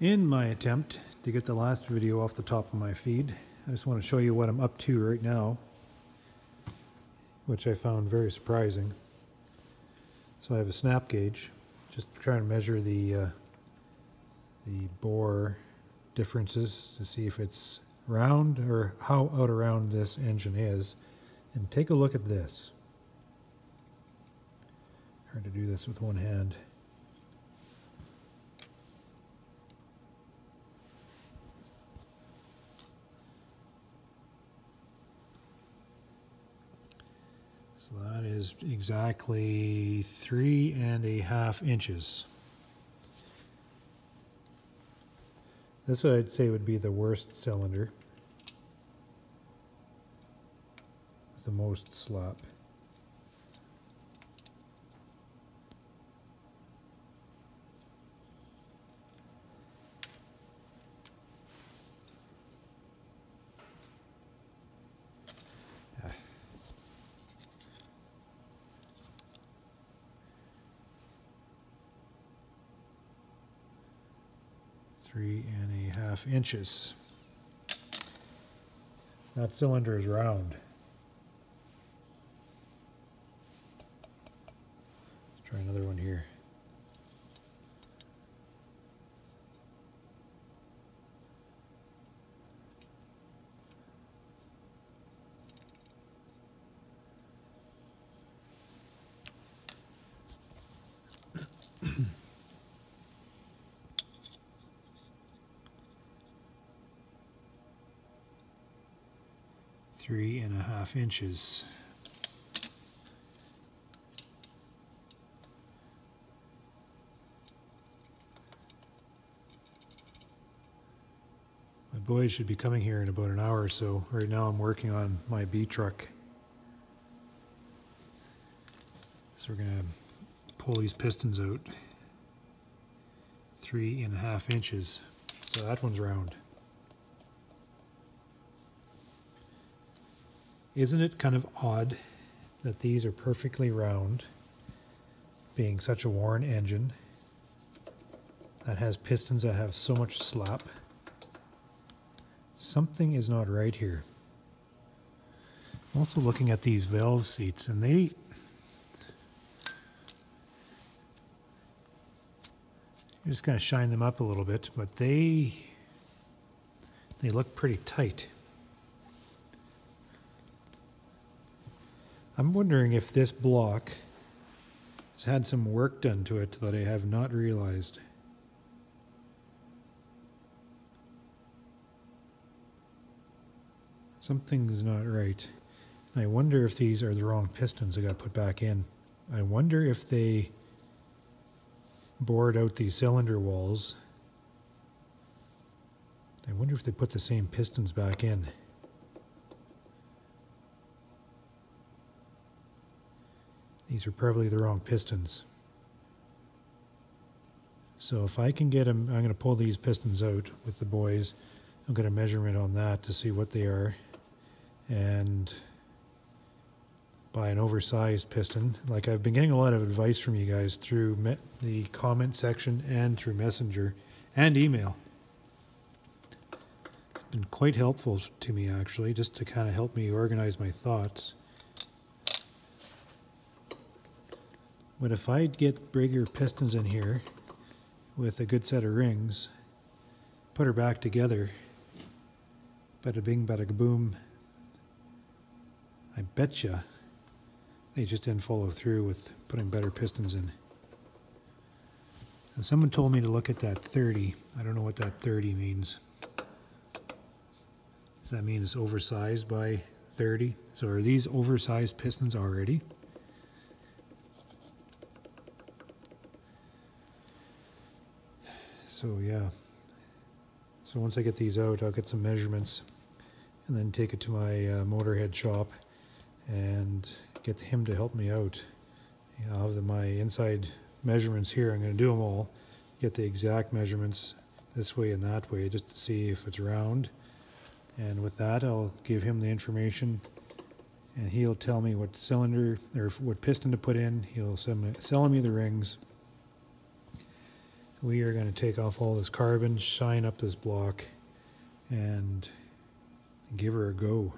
In my attempt to get the last video off the top of my feed, I just want to show you what I'm up to right now, which I found very surprising. So I have a snap gauge, just trying to measure the uh, the bore differences to see if it's round or how out around this engine is. And take a look at this. Hard to do this with one hand. So that is exactly three and a half inches. This what I'd say would be the worst cylinder. The most slop. Three and a half inches. That cylinder is round. Let's try another one here. Three and a half inches. My boys should be coming here in about an hour or so. Right now I'm working on my B truck. So we're going to pull these pistons out. Three and a half inches. So that one's round. Isn't it kind of odd that these are perfectly round, being such a worn engine that has pistons that have so much slop? Something is not right here. I'm also looking at these valve seats and they just kind of shine them up a little bit, but they they look pretty tight. I'm wondering if this block has had some work done to it that I have not realized. Something's not right. I wonder if these are the wrong pistons I got put back in. I wonder if they bored out these cylinder walls. I wonder if they put the same pistons back in. These are probably the wrong pistons. So if I can get them, I'm going to pull these pistons out with the boys. I'll get a measurement on that to see what they are. And buy an oversized piston. Like I've been getting a lot of advice from you guys through the comment section and through messenger and email. It's been quite helpful to me actually, just to kind of help me organize my thoughts. But if I get bigger pistons in here with a good set of rings, put her back together, bada bing, bada boom, I betcha they just didn't follow through with putting better pistons in. And someone told me to look at that 30. I don't know what that 30 means. Does that mean it's oversized by 30? So are these oversized pistons already? So yeah. So once I get these out, I'll get some measurements and then take it to my uh, motorhead shop and get him to help me out. You know, I'll have the, my inside measurements here. I'm going to do them all, get the exact measurements this way and that way just to see if it's round. And with that, I'll give him the information and he'll tell me what cylinder or what piston to put in. He'll sell me, sell me the rings we are going to take off all this carbon, shine up this block, and give her a go.